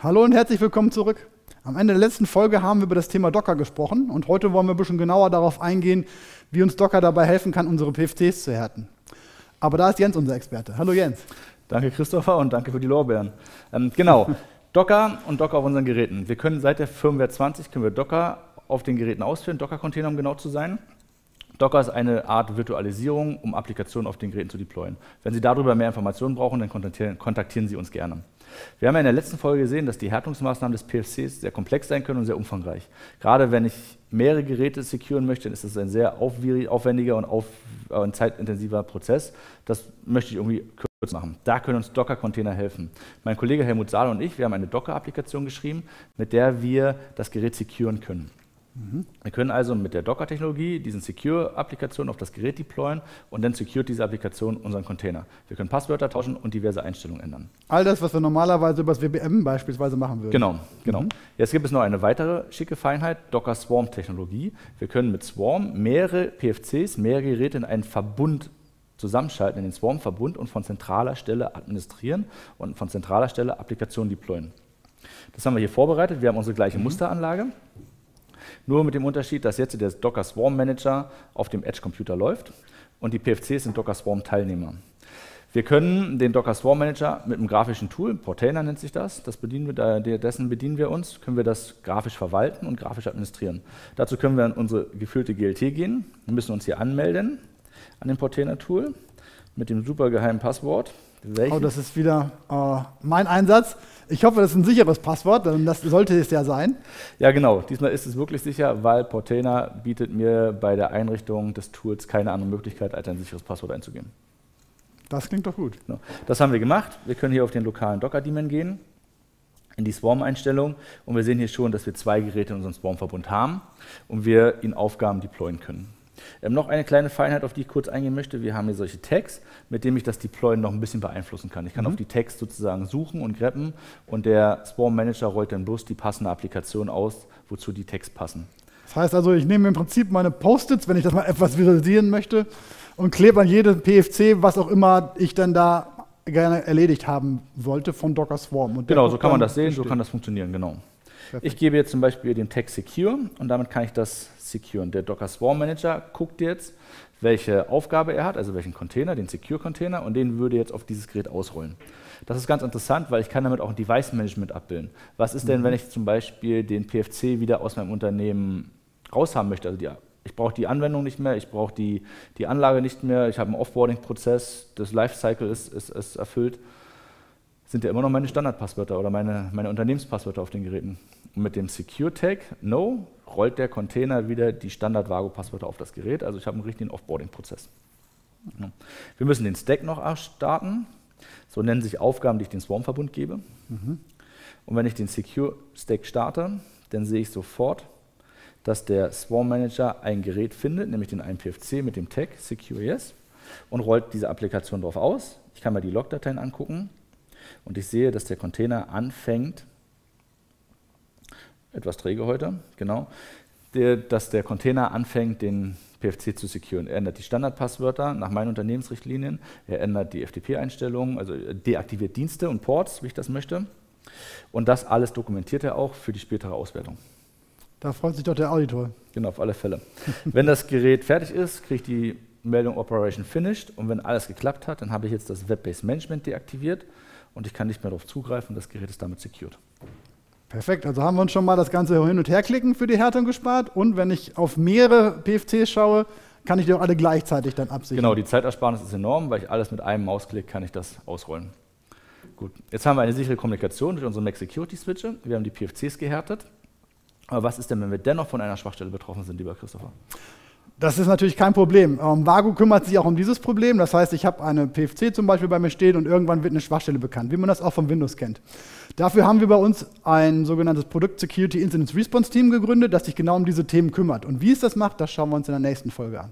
Hallo und herzlich willkommen zurück. Am Ende der letzten Folge haben wir über das Thema Docker gesprochen und heute wollen wir ein bisschen genauer darauf eingehen, wie uns Docker dabei helfen kann, unsere PFCs zu härten. Aber da ist Jens unser Experte. Hallo Jens. Danke Christopher und danke für die Lorbeeren. Ähm, genau, Docker und Docker auf unseren Geräten. Wir können seit der Firmware 20 können wir Docker auf den Geräten ausführen, Docker-Container um genau zu sein. Docker ist eine Art Virtualisierung, um Applikationen auf den Geräten zu deployen. Wenn Sie darüber mehr Informationen brauchen, dann kontaktieren, kontaktieren Sie uns gerne. Wir haben ja in der letzten Folge gesehen, dass die Härtungsmaßnahmen des PFCs sehr komplex sein können und sehr umfangreich. Gerade wenn ich mehrere Geräte securen möchte, dann ist das ein sehr aufwendiger und, auf, und zeitintensiver Prozess. Das möchte ich irgendwie kurz machen. Da können uns Docker-Container helfen. Mein Kollege Helmut Saal und ich, wir haben eine Docker-Applikation geschrieben, mit der wir das Gerät securen können. Mhm. Wir können also mit der Docker-Technologie diesen Secure-Applikation auf das Gerät deployen und dann secured diese Applikation unseren Container. Wir können Passwörter tauschen und diverse Einstellungen ändern. All das, was wir normalerweise über das WBM beispielsweise machen würden. Genau, genau. Mhm. Jetzt gibt es noch eine weitere schicke Feinheit, Docker Swarm-Technologie. Wir können mit Swarm mehrere PFCs, mehrere Geräte in einen Verbund zusammenschalten, in den Swarm-Verbund und von zentraler Stelle administrieren und von zentraler Stelle Applikationen deployen. Das haben wir hier vorbereitet. Wir haben unsere gleiche mhm. Musteranlage. Nur mit dem Unterschied, dass jetzt der Docker Swarm Manager auf dem Edge-Computer läuft und die PFCs sind Docker Swarm Teilnehmer. Wir können den Docker Swarm Manager mit einem grafischen Tool, Portainer nennt sich das, das bedienen wir, dessen bedienen wir uns, können wir das grafisch verwalten und grafisch administrieren. Dazu können wir an unsere gefüllte GLT gehen. Wir müssen uns hier anmelden an dem Portainer Tool mit dem super geheimen Passwort. Welchen? Oh, das ist wieder uh, mein Einsatz. Ich hoffe, das ist ein sicheres Passwort, denn das sollte es ja sein. Ja, genau. Diesmal ist es wirklich sicher, weil Portainer bietet mir bei der Einrichtung des Tools keine andere Möglichkeit, als ein sicheres Passwort einzugeben. Das klingt doch gut. Genau. Das haben wir gemacht. Wir können hier auf den lokalen Docker-Daemon gehen, in die Swarm-Einstellung und wir sehen hier schon, dass wir zwei Geräte in unserem Swarm-Verbund haben und wir in Aufgaben deployen können. Ähm, noch eine kleine Feinheit, auf die ich kurz eingehen möchte. Wir haben hier solche Tags, mit denen ich das Deployen noch ein bisschen beeinflussen kann. Ich kann mhm. auf die Tags sozusagen suchen und greppen und der Swarm Manager rollt dann bloß die passende Applikation aus, wozu die Tags passen. Das heißt also, ich nehme im Prinzip meine Post-its, wenn ich das mal etwas visualisieren möchte, und klebe an jede PFC, was auch immer ich dann da gerne erledigt haben wollte von Docker Swarm. genau, so kann man das sehen, so kann das funktionieren, genau. Perfekt. Ich gebe jetzt zum Beispiel den Tag Secure und damit kann ich das securen. Der Docker Swarm Manager guckt jetzt, welche Aufgabe er hat, also welchen Container, den Secure-Container, und den würde jetzt auf dieses Gerät ausrollen. Das ist ganz interessant, weil ich kann damit auch ein Device-Management abbilden. Was ist denn, mhm. wenn ich zum Beispiel den PFC wieder aus meinem Unternehmen raushaben möchte? Also die, ich brauche die Anwendung nicht mehr, ich brauche die, die Anlage nicht mehr, ich habe einen Offboarding-Prozess, das Lifecycle ist, ist, ist erfüllt sind ja immer noch meine Standardpasswörter oder meine, meine Unternehmenspasswörter auf den Geräten. Und mit dem Secure Tag No rollt der Container wieder die Standard-Vago-Passwörter auf das Gerät. Also ich habe einen richtigen Offboarding-Prozess. Wir müssen den Stack noch starten. So nennen sich Aufgaben, die ich dem Swarm-Verbund gebe. Mhm. Und wenn ich den Secure Stack starte, dann sehe ich sofort, dass der Swarm Manager ein Gerät findet, nämlich den einen PFC mit dem Tag Secure Yes und rollt diese Applikation darauf aus. Ich kann mir die Logdateien angucken und ich sehe, dass der Container anfängt, etwas träge heute, genau, der, dass der Container anfängt, den PFC zu securen. Er ändert die Standardpasswörter nach meinen Unternehmensrichtlinien, er ändert die FTP-Einstellungen, also deaktiviert Dienste und Ports, wie ich das möchte. Und das alles dokumentiert er auch für die spätere Auswertung. Da freut sich doch der Auditor. Genau, auf alle Fälle. wenn das Gerät fertig ist, kriege ich die Meldung Operation Finished und wenn alles geklappt hat, dann habe ich jetzt das Web-Based Management deaktiviert und ich kann nicht mehr darauf zugreifen, das Gerät ist damit secured. Perfekt, also haben wir uns schon mal das ganze Hin- und Herklicken für die Härtung gespart und wenn ich auf mehrere PFCs schaue, kann ich die auch alle gleichzeitig dann absichern. Genau, die Zeitersparnis ist enorm, weil ich alles mit einem Mausklick kann ich das ausrollen. Gut, jetzt haben wir eine sichere Kommunikation durch unsere Mac Security Switche. Wir haben die PFCs gehärtet. Aber was ist denn, wenn wir dennoch von einer Schwachstelle betroffen sind, lieber Christopher? Das ist natürlich kein Problem. Ähm, Vago kümmert sich auch um dieses Problem. Das heißt, ich habe eine PFC zum Beispiel bei mir stehen und irgendwann wird eine Schwachstelle bekannt, wie man das auch von Windows kennt. Dafür haben wir bei uns ein sogenanntes Product Security Incident Response Team gegründet, das sich genau um diese Themen kümmert. Und wie es das macht, das schauen wir uns in der nächsten Folge an.